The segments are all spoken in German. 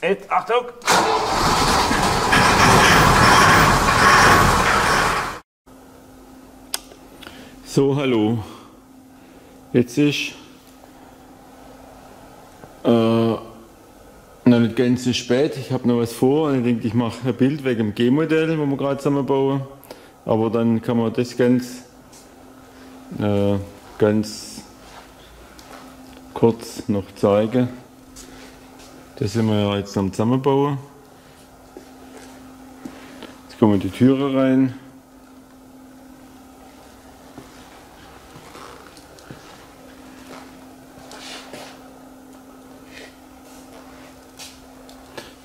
Jetzt, Achtung! So, hallo. Jetzt ist äh, noch nicht ganz so spät. Ich habe noch was vor. Ich denke, ich mache ein Bild wegen dem G-Modell, das wir gerade zusammenbauen. Aber dann kann man das ganz, äh, ganz kurz noch zeigen. Das sind wir jetzt am Zusammenbauen. Jetzt kommen die Türe rein.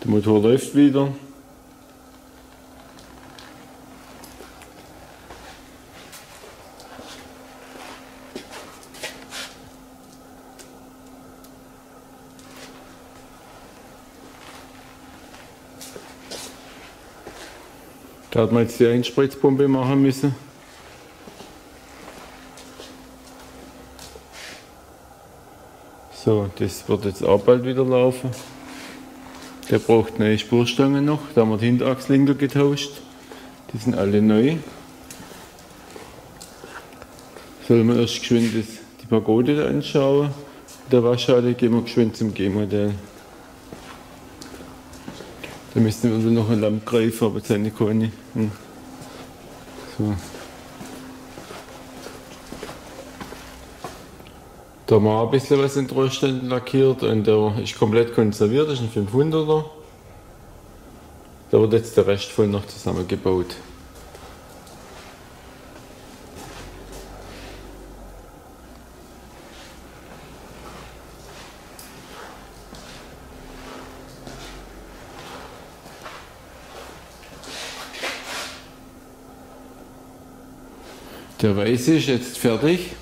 Der Motor läuft wieder. Da hat man jetzt die Einspritzpumpe machen müssen. So, das wird jetzt auch bald wieder laufen. Der braucht neue Spurstangen noch. Da haben wir die Hinterachslinker getauscht. Die sind alle neu. Sollen wir erst geschwind das, die Pagode anschauen. In der Waschhalle gehen wir geschwind zum G-Modell. Da müssten wir noch ein Lamm greifen, aber seine keine. Hm. So. Da haben wir auch ein bisschen was in Trostständen lackiert und der ist komplett konserviert, das ist ein 500er. Da wird jetzt der Rest voll noch zusammengebaut. Der Weiße ist jetzt fertig.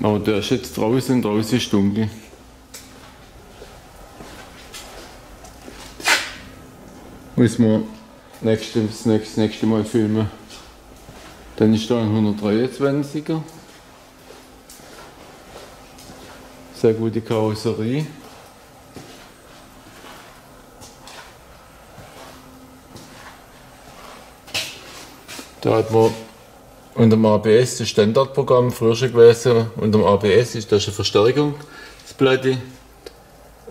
Aber der ist jetzt draußen, draußen ist dunkel. Müssen wir nächste, das nächste, nächste Mal filmen. Dann ist da ein 123er. Sehr gute Karosserie. Da hat man unter dem ABS das Standardprogramm früher schon gewesen. Unter dem ABS ist das eine Verstärkungsplatte.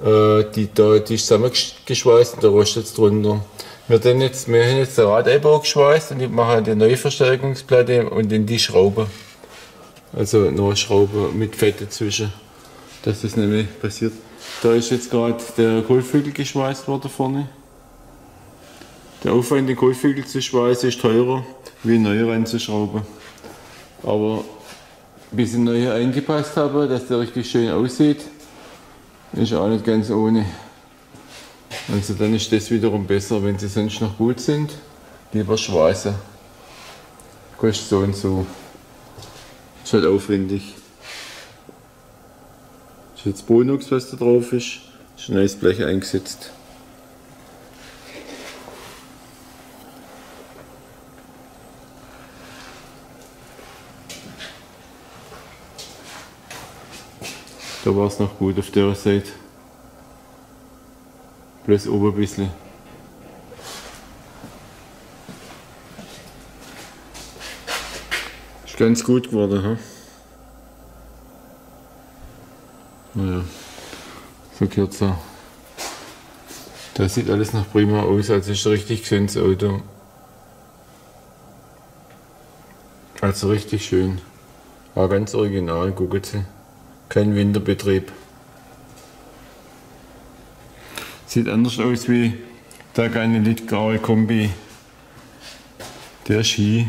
Äh, die, da, die ist zusammengeschweißt und da rostet es drunter. Wir, jetzt, wir haben jetzt den Radeinbau geschweißt und ich mache die neue Verstärkungsplatte und in die Schraube. Also noch Schraube mit Fett dazwischen. Dass das nämlich passiert. Da ist jetzt gerade der Kotflügel geschweißt worden vorne. Der Aufwand, den Kotflügel zu schweißen, ist teurer wie neu reinzuschrauben. Aber bis ich neu eingepasst habe, dass der richtig schön aussieht, ist auch nicht ganz ohne. Also dann ist das wiederum besser, wenn sie sonst noch gut sind, lieber schweißen. Kostet so und so. Ist halt aufwendig. Ist jetzt Bonux, was da drauf ist. Neues Blech eingesetzt. Da war es noch gut auf der Seite. Bloß oben ein bisschen. Ist ganz gut geworden, ha? Naja, so kürzer. Das sieht alles noch prima aus, also ist ein richtig schönes Auto. Also richtig schön. War ganz original, gucken Sie kein Winterbetrieb. Sieht anders aus wie der kleine litgraue Kombi. Der Ski.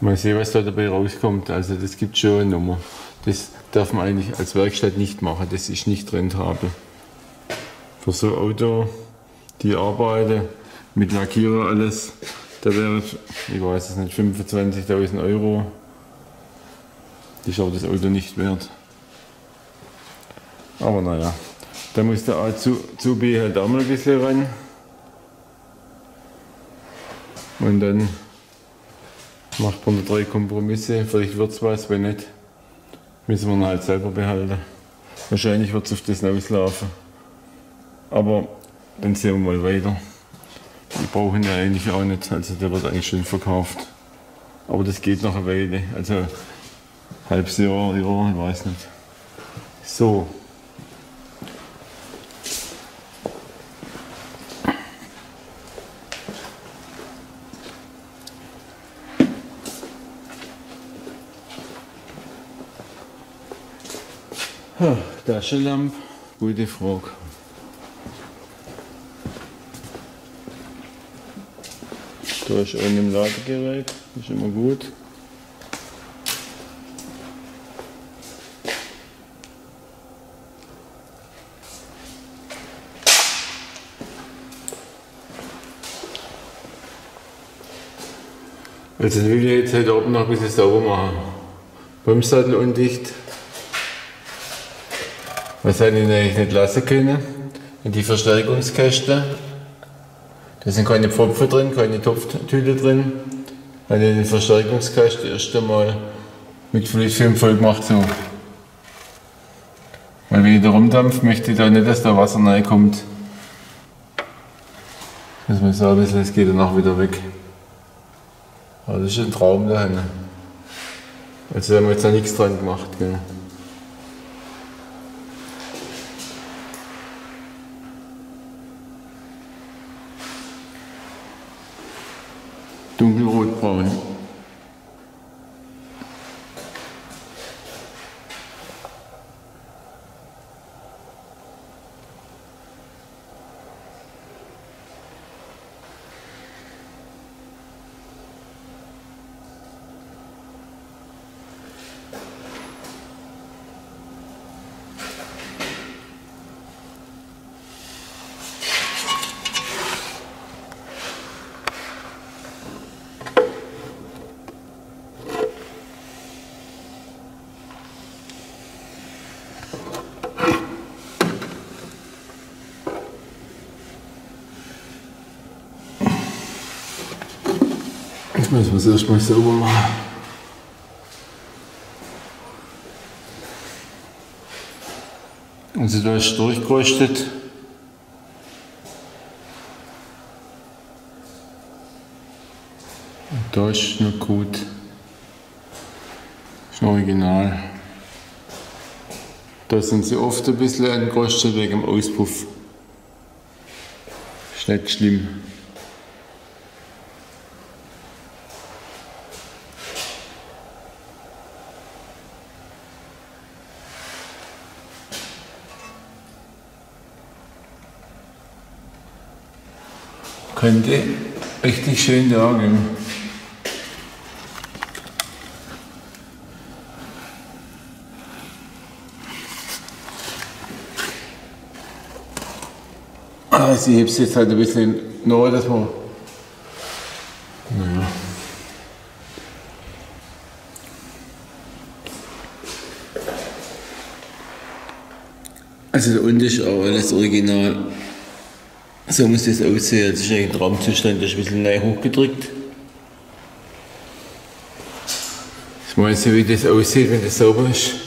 Mal sehen, was da dabei rauskommt. Also das gibt schon eine Nummer. Das darf man eigentlich als Werkstatt nicht machen. Das ist nicht rentabel. Für so ein Auto, die arbeiten mit Lackierer alles, da wäre, ich weiß es nicht, 25.000 Euro ist aber das Auto nicht wert. Aber naja, da muss der Azubi halt auch mal ein bisschen ran. Und dann macht man drei Kompromisse. Vielleicht wird es was, wenn nicht, müssen wir ihn halt selber behalten. Wahrscheinlich wird es auf das auslaufen. Aber dann sehen wir mal weiter. Die brauchen ja eigentlich auch nicht, also der wird eigentlich schon verkauft. Aber das geht noch eine Weile, also halbes Jahr, Jahr, ich weiß nicht. So. Taschenlampe, gute Frage. Da ist im Ladegerät, ist immer gut. Also will ich jetzt heute Abend noch ein bisschen sauber machen. Bremssattel undicht. Was hätte ich eigentlich nicht lassen können? In die Verstärkungskäste. Da sind keine Pfropfen drin, keine Topftüte drin. Weil ich den Verstärkungskasten erst einmal mit Fluidfilm voll gemacht so. Weil wenn ich da rumdampfe, möchte ich da nicht, dass da Wasser reinkommt. Muss man bisschen, es geht danach wieder weg. Das ist ein Traum da hinten. Also haben wir jetzt noch nichts dran gemacht. Gell. Dunkelrotbraun. Jetzt müssen wir es erstmal sauber machen. Also da ist durchgerostet. Und da ist noch gut. Ist noch original. Da sind sie oft ein bisschen angerostet wegen dem Auspuff. Ist nicht schlimm. Könnte richtig schön da gehen. Also ich habe es jetzt halt ein bisschen neu, dass man. Naja. Also da unten ist auch alles original. So muss das aussehen. Das ist eigentlich ein Raumzustand, der ist ein bisschen neu hochgedrückt. Ich weiß nicht, wie das aussieht, wenn das sauber ist.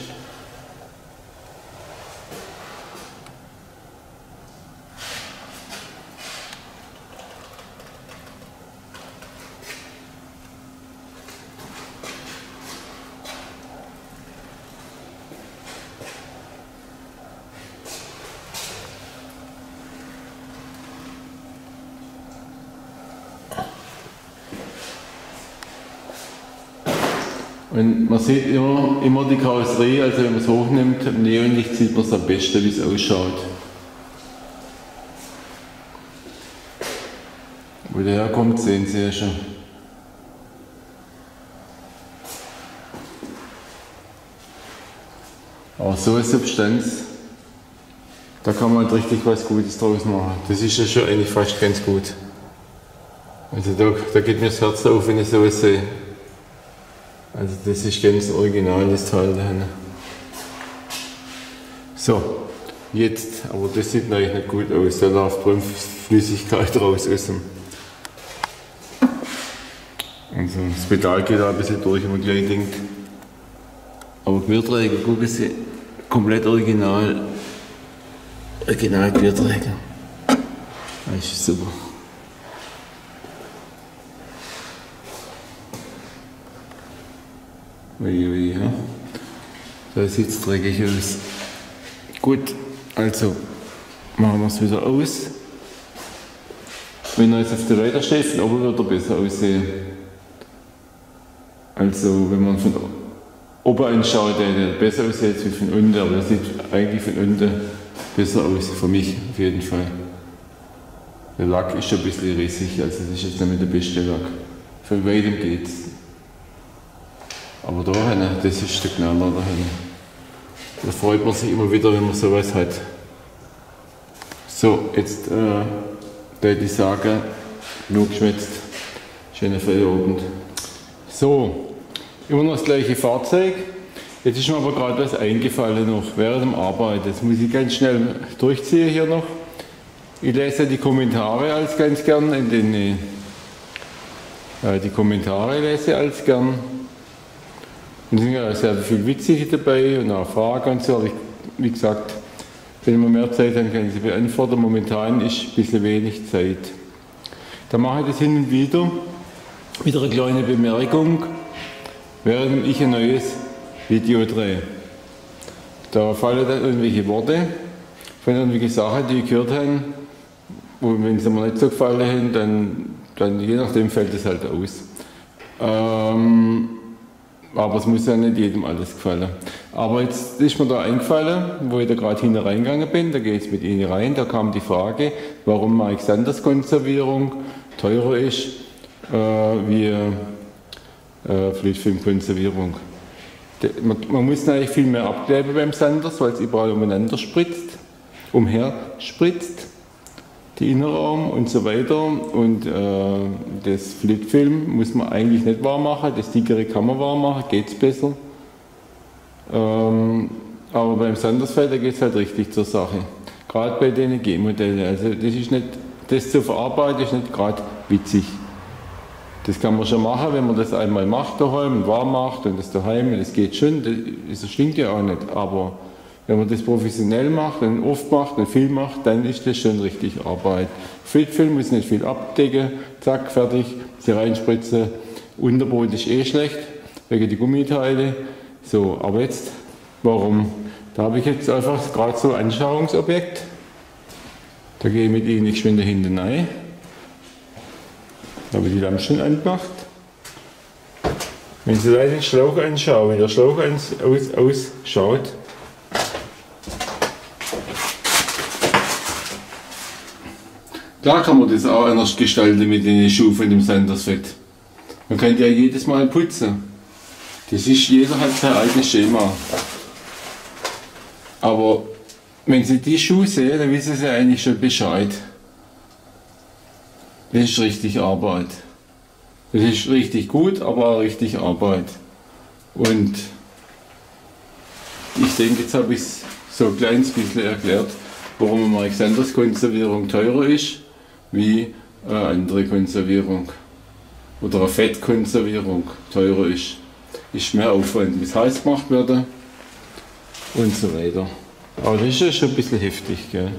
Und man sieht immer, immer die Karosserie, also wenn man es hochnimmt, im Neonlicht sieht man es am besten, wie es ausschaut. Wo der herkommt, sehen Sie ja schon. Aber so eine Substanz, da kann man halt richtig was Gutes draus machen. Das ist ja schon eigentlich fast ganz gut. Also da, da geht mir das Herz auf, wenn ich sowas sehe. Also das ist ganz original, das Teil da. So, jetzt, aber das sieht eigentlich nicht gut aus, da läuft Flüssigkeit raus aus dem. Also das Pedal geht da ein bisschen durch, wenn man gleich denkt. Aber Querträger, gucken Sie, komplett original, original Querträger. Das ist super. Uiui, ja. Da sieht es dreckig aus. Gut, also machen wir es wieder aus. Wenn er jetzt auf der Leiter steht, von oben wird er besser aussehen. Also wenn man von oben anschaut, der besser aussehen als von unten, aber er sieht eigentlich von unten besser aus, für mich auf jeden Fall. Der Lack ist schon ein bisschen rissig, also das ist jetzt nicht mehr der beste Lack. Von weitem geht's. Aber da das ist der Knaller da hinten. Da freut man sich immer wieder, wenn man sowas hat. So, jetzt äh, würde ich sagen, genug geschwätzt. Schönen Feierabend. So, immer noch das gleiche Fahrzeug. Jetzt ist mir aber gerade was eingefallen noch während dem Arbeiten. Das muss ich ganz schnell durchziehen hier noch. Ich lese die Kommentare als ganz gern in den äh, die Kommentare lese als gern. Und es sind ja sehr viel Witzige dabei und auch Fragen und so. Aber ich, wie gesagt, wenn wir mehr Zeit haben, kann ich sie beantworten. Momentan ist ein bisschen wenig Zeit. Da mache ich das hin und wieder. Wieder eine kleine Bemerkung, während ich ein neues Video drehe. Da fallen dann irgendwelche Worte von irgendwelchen Sachen, die ich gehört habe. Und wenn sie mir nicht so gefallen haben, dann, dann je nachdem fällt es halt aus. Ähm, aber es muss ja nicht jedem alles gefallen. Aber jetzt ist mir da eingefallen, wo ich da gerade hineingegangen bin, da gehe ich mit Ihnen rein, da kam die Frage, warum Mike Sanders Konservierung teurer ist äh, wie äh, Fluidfilmkonservierung. Man, man, muss natürlich viel mehr abkleben beim Sanders, weil es überall umeinander spritzt, umher spritzt die Innenraum und so weiter. Und äh, das Fluidfilm muss man eigentlich nicht warm machen, das dickere kann man warm machen, geht es besser. Ähm, aber beim Sandersfeld, da geht es halt richtig zur Sache. Gerade bei den G-Modellen. Also das ist nicht, das zu verarbeiten ist nicht gerade witzig. Das kann man schon machen, wenn man das einmal macht daheim und warm macht und das daheim, das geht schon, das, das stinkt ja auch nicht. Aber wenn man das professionell macht und oft macht und viel macht, dann ist das schon richtig Arbeit. Fitfilm muss nicht viel abdecken, zack, fertig, sie reinspritzen. Unterboden ist eh schlecht, wegen die Gummiteile. So, aber jetzt, warum? Da habe ich jetzt einfach gerade so ein Anschauungsobjekt. Da gehe ich mit Ihnen geschwind hinten rein. Da habe ich die Lampe schon angemacht. Wenn Sie da den Schlauch anschauen, wenn der Schlauch ausschaut, Klar kann man das auch anders gestalten mit den Schuhen von dem Sandersfett. Man kann die ja jedes Mal putzen. Das ist, jeder hat sein eigenes Schema. Aber wenn Sie die Schuhe sehen, dann wissen Sie eigentlich schon Bescheid. Das ist richtig Arbeit. Das ist richtig gut, aber auch richtig Arbeit. Und ich denke, jetzt habe ich es so ein kleines bisschen erklärt, warum Alexanders Konservierung teurer ist wie eine andere Konservierung oder eine Fettkonservierung teurer ist. Ist mehr Aufwand, muss heiß gemacht werden und so weiter. Aber das ist ja schon ein bisschen heftig, gell?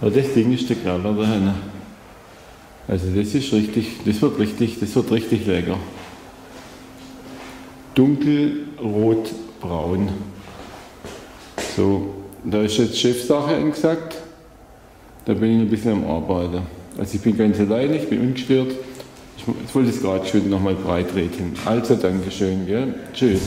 Aber das Ding ist der Knaller da hinten. Also das ist richtig, das wird richtig, das wird richtig lecker. Dunkelrot-braun. So, da ist jetzt Chefsache angesagt. Da bin ich ein bisschen am Arbeiten. Also ich bin ganz alleine, ich bin ungestört. Ich, wollte es gerade schön nochmal breit treten. Also Dankeschön, gell? Tschüss.